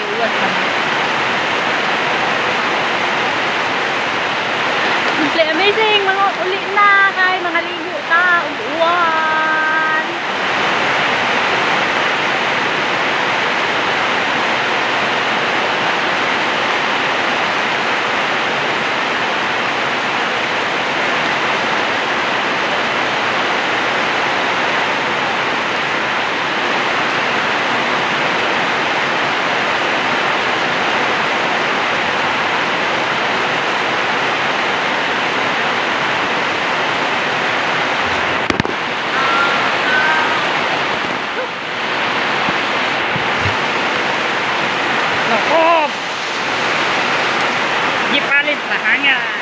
at kami. Simple amazing, mga uli na, kay mga ligo ta, bahannya lah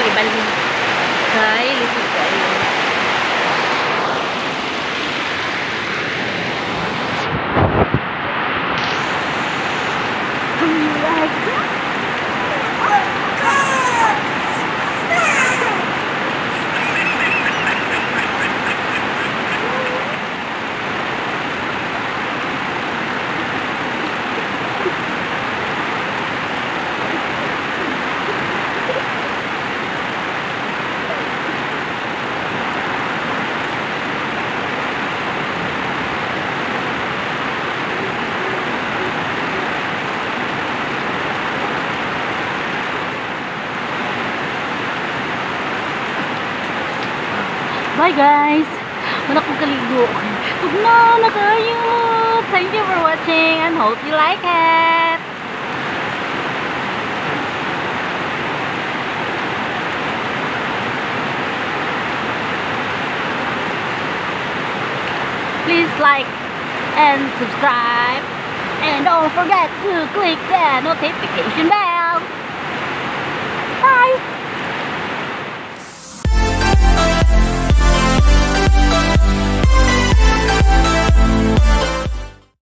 Ako ibalik. Kay, lisod kayo. Bye guys! Wala kong kaligo. Huwag na, nakayo! Thank you for watching and hope you like it! Please like and subscribe and don't forget to click the notification bell. Bye!